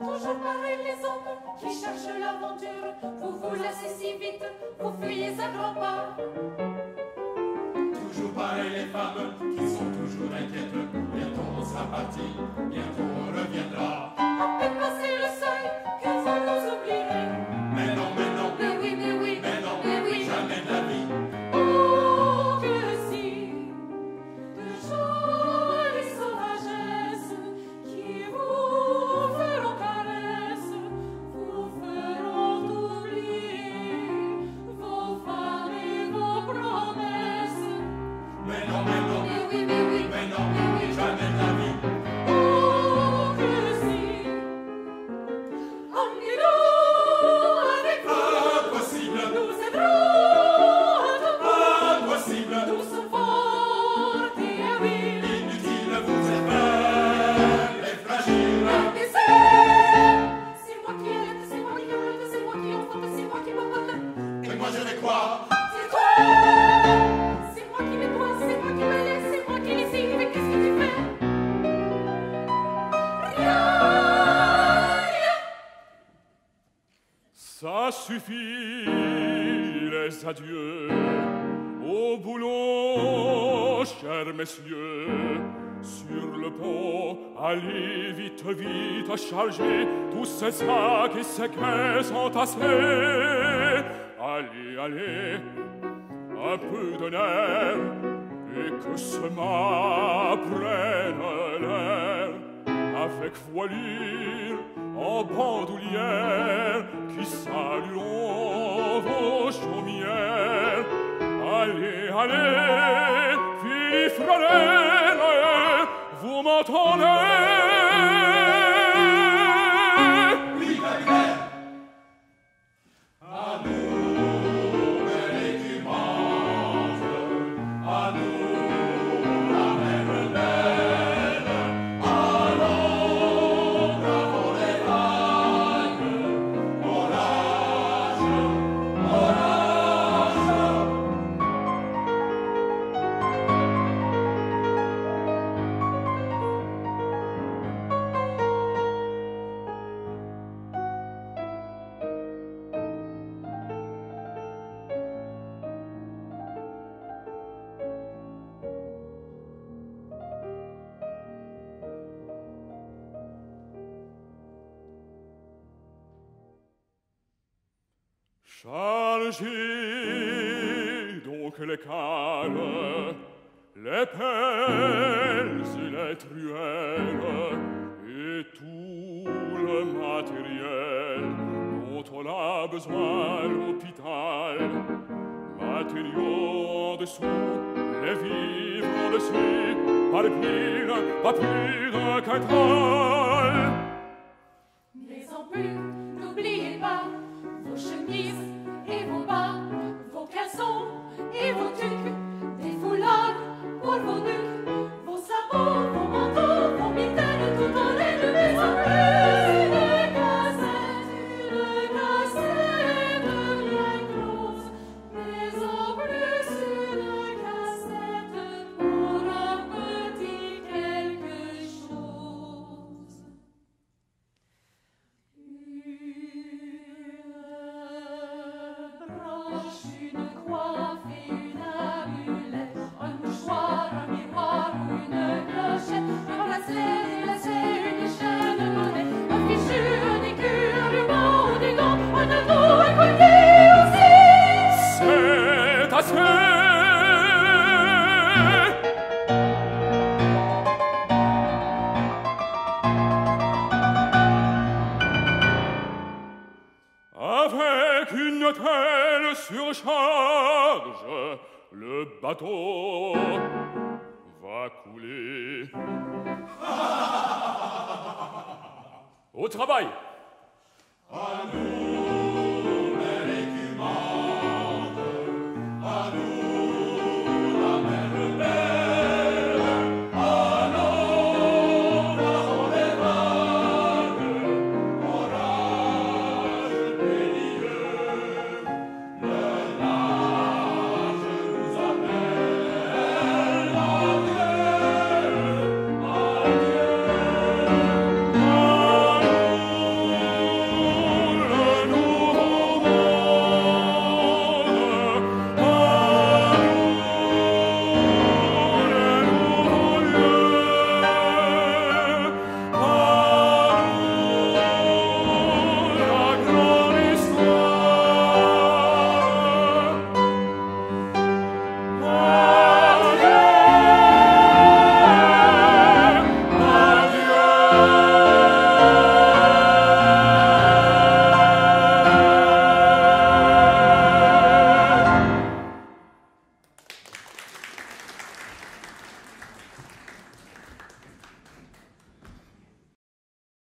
toujours pareils les hommes qui cherchent l'aventure. Vous vous lassez si vite, vous fuyez à grands pas. Toujours pareils les femmes qui sont toujours suffit, les adieux. Au boulot, chers messieurs, sur le pont, allez vite, vite, charger tous ces sacs et ces caisses entassés. Allez, allez, un peu de nerf, et que ce mât prenne l'air, avec voilure en bandoulière. qui saluons vos chaumières. Allez, allez, fille frère, eh. vous m'entendez Chargez donc les cales, les pelles et les truelles, et tout le matériel dont on a besoin à l'hôpital. Matériaux en dessous, les vivres en dessus, pas de pire, pas plus le bateau va couler. Au travail!